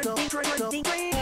drink, drink, drink, drink.